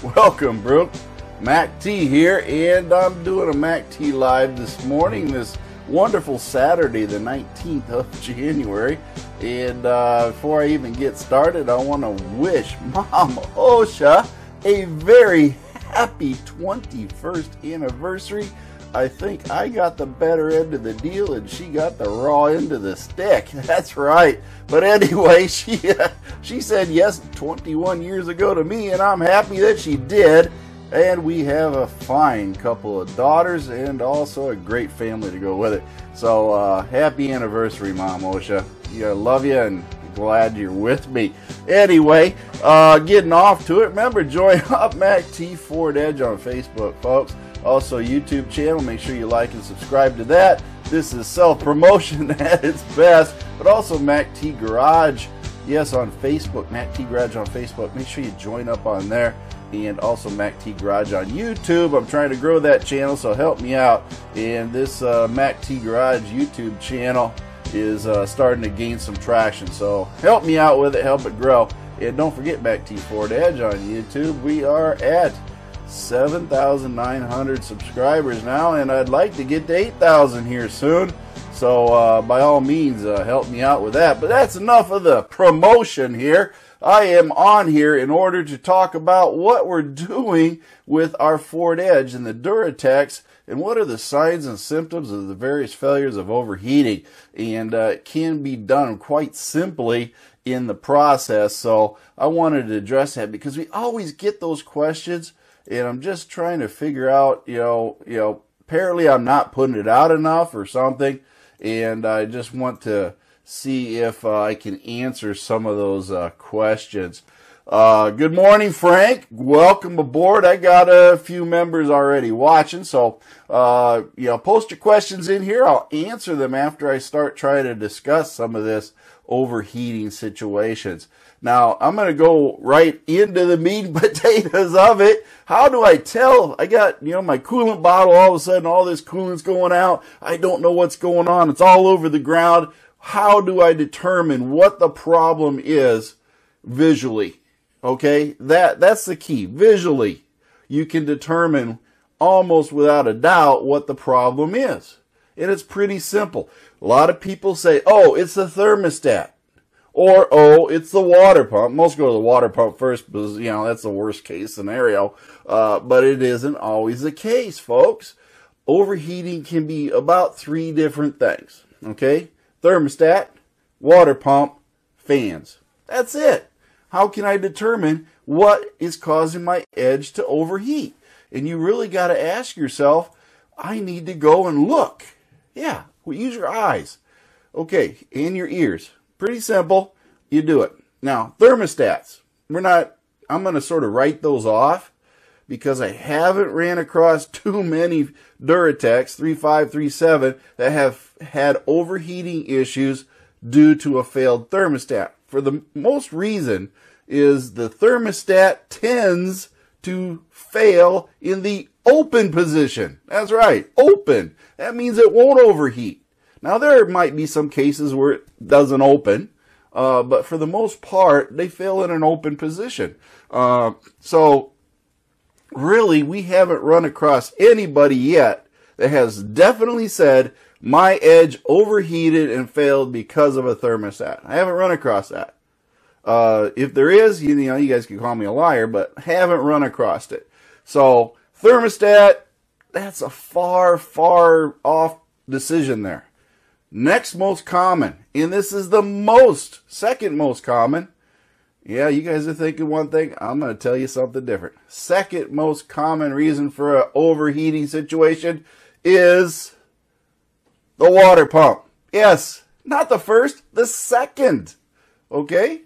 Welcome, Brooke. Mac T here, and I'm doing a Mac T live this morning, this wonderful Saturday, the 19th of January. And uh, before I even get started, I want to wish Mom Osha a very happy 21st anniversary. I think I got the better end of the deal and she got the raw end of the stick. That's right. But anyway, she she said yes 21 years ago to me and I'm happy that she did. And we have a fine couple of daughters and also a great family to go with it. So uh, happy anniversary, Mom Osha. Yeah, love you and glad you're with me. Anyway, uh, getting off to it. Remember, join up Mac T Ford Edge on Facebook, folks. Also, YouTube channel. Make sure you like and subscribe to that. This is self promotion at its best, but also Mac T Garage. Yes, on Facebook, Mac T Garage on Facebook. Make sure you join up on there and also Mac T Garage on YouTube. I'm trying to grow that channel, so help me out. And this uh, Mac T Garage YouTube channel is uh, starting to gain some traction, so help me out with it, help it grow. And don't forget Mac T Ford Edge on YouTube. We are at 7,900 subscribers now, and I'd like to get to 8,000 here soon. So, uh, by all means, uh, help me out with that. But that's enough of the promotion here. I am on here in order to talk about what we're doing with our Ford Edge and the Duratecs and what are the signs and symptoms of the various failures of overheating. And uh, can be done quite simply in the process. So I wanted to address that because we always get those questions and I'm just trying to figure out, you know, you know, apparently I'm not putting it out enough or something. And I just want to see if uh, I can answer some of those uh, questions. Uh, good morning, Frank. Welcome aboard. I got a few members already watching, so uh, you know, post your questions in here. I'll answer them after I start trying to discuss some of this overheating situations. Now, I'm going to go right into the meat and potatoes of it. How do I tell? I got, you know, my coolant bottle, all of a sudden all this coolant's going out. I don't know what's going on. It's all over the ground how do I determine what the problem is visually? Okay, that that's the key. Visually, you can determine almost without a doubt what the problem is. And it's pretty simple. A lot of people say, "Oh, it's the thermostat." Or, "Oh, it's the water pump." Most go to the water pump first because, you know, that's the worst case scenario. Uh, but it isn't always the case, folks. Overheating can be about three different things. Okay? thermostat, water pump, fans. That's it. How can I determine what is causing my edge to overheat? And you really got to ask yourself, I need to go and look. Yeah, well, use your eyes. Okay, and your ears. Pretty simple. You do it. Now, thermostats. We're not, I'm going to sort of write those off because I haven't ran across too many Duratecs 3537 that have had overheating issues due to a failed thermostat. For the most reason is the thermostat tends to fail in the open position. That's right, open. That means it won't overheat. Now there might be some cases where it doesn't open, uh, but for the most part, they fail in an open position. Uh, so really, we haven't run across anybody yet that has definitely said, my edge overheated and failed because of a thermostat. I haven't run across that. Uh, if there is, you, you know, you guys can call me a liar, but haven't run across it. So, thermostat, that's a far, far off decision there. Next most common, and this is the most, second most common, yeah, you guys are thinking one thing. I'm going to tell you something different. Second most common reason for an overheating situation is the water pump. Yes, not the first, the second. Okay?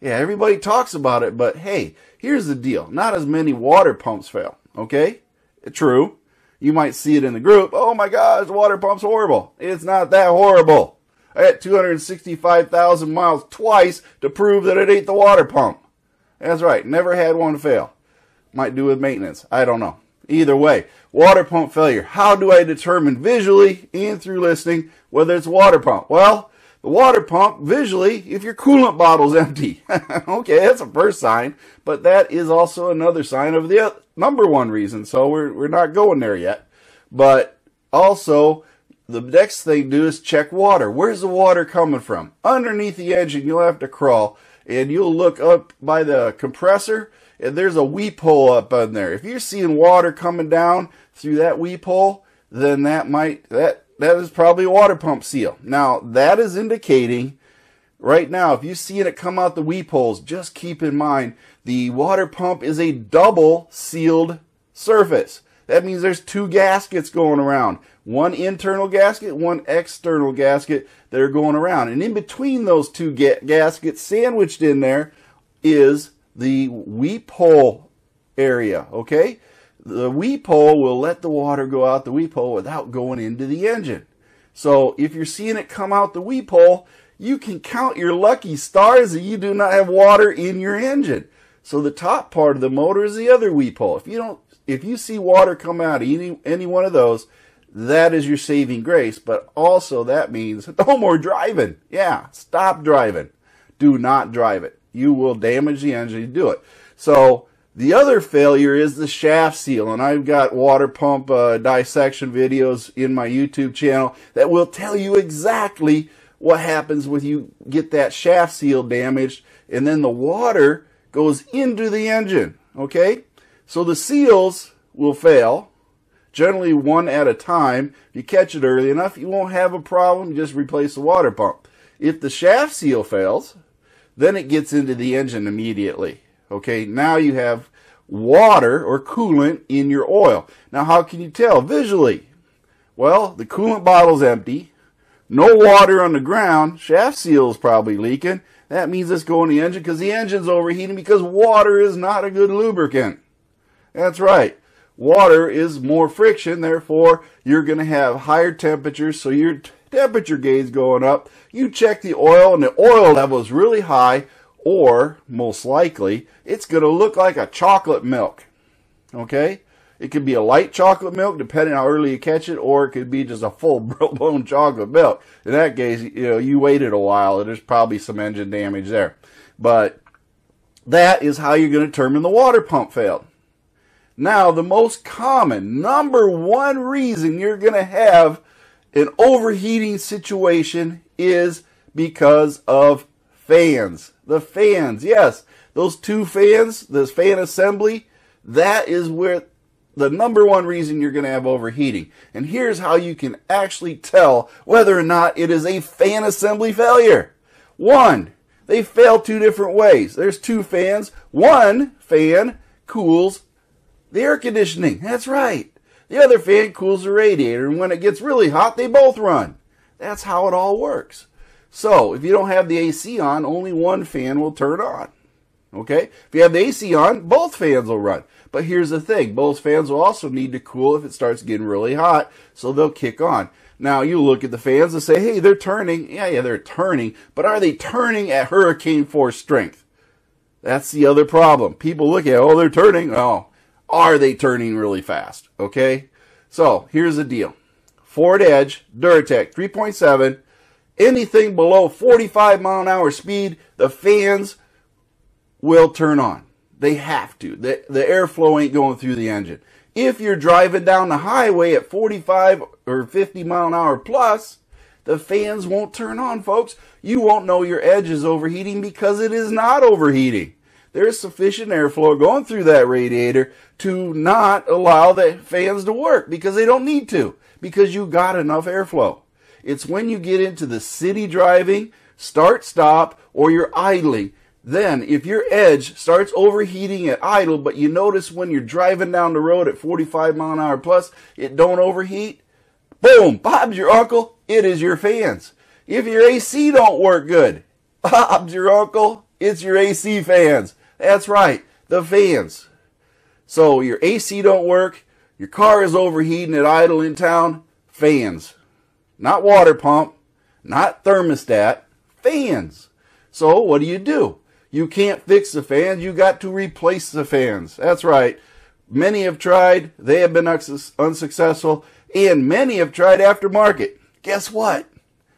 Yeah, everybody talks about it, but hey, here's the deal. Not as many water pumps fail. Okay? True. You might see it in the group. Oh my gosh, the water pump's horrible. It's not that horrible. I had 265,000 miles twice to prove that it ain't the water pump. That's right, never had one fail. Might do with maintenance. I don't know. Either way, water pump failure. How do I determine visually and through listening whether it's water pump? Well, the water pump visually if your coolant bottle's empty. okay, that's a first sign, but that is also another sign of the number one reason. So we're we're not going there yet. But also the next thing to do is check water. Where's the water coming from? Underneath the engine, you'll have to crawl and you'll look up by the compressor and there's a weep hole up on there. If you're seeing water coming down through that weep hole, then that might that that is probably a water pump seal. Now that is indicating right now if you're seeing it come out the weep holes, just keep in mind the water pump is a double sealed surface. That means there's two gaskets going around. One internal gasket, one external gasket that are going around. And in between those two ga gaskets, sandwiched in there, is the weep hole area, okay? The weep hole will let the water go out the weep hole without going into the engine. So if you're seeing it come out the weep hole, you can count your lucky stars that you do not have water in your engine. So the top part of the motor is the other weep hole. If you don't, if you see water come out of any, any one of those, that is your saving grace. But also that means no more driving. Yeah, stop driving. Do not drive it you will damage the engine to do it. So the other failure is the shaft seal, and I've got water pump uh, dissection videos in my YouTube channel that will tell you exactly what happens when you get that shaft seal damaged, and then the water goes into the engine. Okay, so the seals will fail, generally one at a time. If you catch it early enough, you won't have a problem. You just replace the water pump. If the shaft seal fails, then it gets into the engine immediately. Okay, now you have water or coolant in your oil. Now, how can you tell visually? Well, the coolant bottle's empty, no water on the ground, shaft seal is probably leaking. That means it's going to the engine because the engine's overheating because water is not a good lubricant. That's right. Water is more friction, therefore you're going to have higher temperatures, so your temperature gauge going up. You check the oil and the oil level is really high, or most likely, it's going to look like a chocolate milk. Okay? It could be a light chocolate milk, depending how early you catch it, or it could be just a full blown chocolate milk. In that case, you know, you waited a while, and there's probably some engine damage there. But that is how you're going to determine the water pump failed. Now, the most common, number one reason you're going to have an overheating situation is because of fans. The fans, yes, those two fans, this fan assembly, that is where the number one reason you're going to have overheating. And here's how you can actually tell whether or not it is a fan assembly failure. One, they fail two different ways. There's two fans. One fan cools the air conditioning. That's right. The other fan cools the radiator, and when it gets really hot, they both run. That's how it all works. So, if you don't have the AC on, only one fan will turn on. Okay? If you have the AC on, both fans will run. But here's the thing both fans will also need to cool if it starts getting really hot, so they'll kick on. Now, you look at the fans and say, hey, they're turning. Yeah, yeah, they're turning. But are they turning at hurricane force strength? That's the other problem. People look at, oh, they're turning. Oh, are they turning really fast? Okay? So here's the deal Ford Edge, Duratec 3.7, anything below 45 mile an hour speed, the fans will turn on. They have to. The, the airflow ain't going through the engine. If you're driving down the highway at 45 or 50 mile an hour plus, the fans won't turn on, folks. You won't know your edge is overheating because it is not overheating there's sufficient airflow going through that radiator to not allow the fans to work because they don't need to because you got enough airflow. It's when you get into the city driving, start stop, or you're idling. Then, if your edge starts overheating at idle, but you notice when you're driving down the road at 45 mile an hour plus, it don't overheat, boom, Bob's your uncle, it is your fans. If your AC don't work good, Bob's your uncle, it's your AC fans. That's right, the fans. So your AC don't work, your car is overheating at idle in town, fans. Not water pump, not thermostat, fans. So what do you do? You can't fix the fans, you got to replace the fans. That's right. Many have tried, they have been unsuccessful, and many have tried aftermarket. Guess what?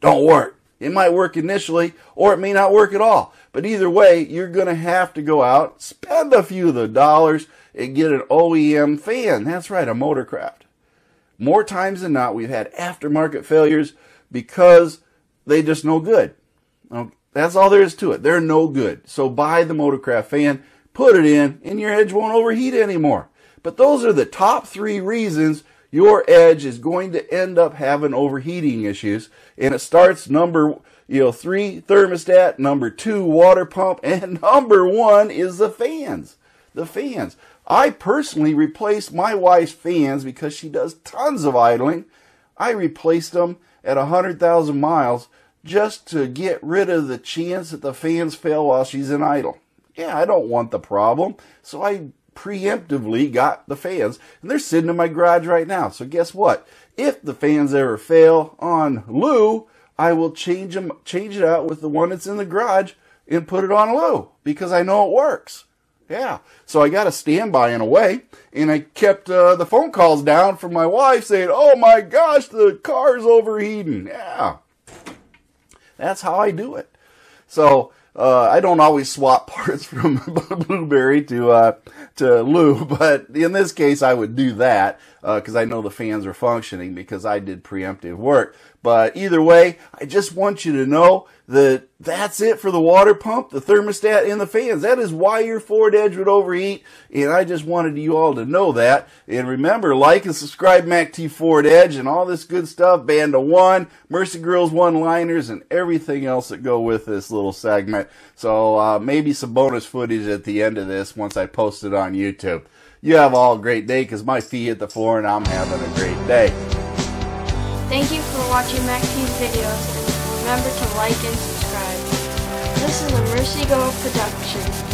Don't work. It might work initially, or it may not work at all. But either way, you're going to have to go out, spend a few of the dollars, and get an OEM fan. That's right, a Motorcraft. More times than not, we've had aftermarket failures because they just no good. That's all there is to it. They're no good. So buy the Motorcraft fan, put it in, and your edge won't overheat anymore. But those are the top three reasons your edge is going to end up having overheating issues. And it starts number you know three thermostat, number two water pump, and number one is the fans. The fans. I personally replaced my wife's fans because she does tons of idling. I replaced them at 100,000 miles just to get rid of the chance that the fans fail while she's in idle. Yeah, I don't want the problem. So I preemptively got the fans and they're sitting in my garage right now. So guess what? If the fans ever fail on Lou, I will change them, change it out with the one that's in the garage and put it on Lou because I know it works. Yeah. So I got a standby in a way, and I kept uh, the phone calls down from my wife saying, "Oh my gosh, the car's overheating." Yeah. That's how I do it. So uh, I don't always swap parts from Blueberry to uh, to Lou, but in this case, I would do that because uh, I know the fans are functioning because I did preemptive work. But either way, I just want you to know that that's it for the water pump, the thermostat, and the fans. That is why your Ford Edge would overheat, and I just wanted you all to know that. And remember, like and subscribe Mac T Ford Edge and all this good stuff, Band of One, Mercy Girls one-liners, and everything else that go with this little segment. So uh, maybe some bonus footage at the end of this once I post it on YouTube. You have all a great day because my feet hit the floor and I'm having a great day. Thank you for watching MacT's videos remember to like and subscribe. This is a Mercy Go production.